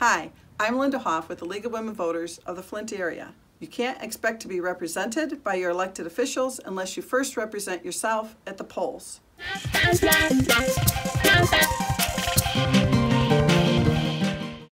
Hi, I'm Linda Hoff with the League of Women Voters of the Flint area. You can't expect to be represented by your elected officials unless you first represent yourself at the polls.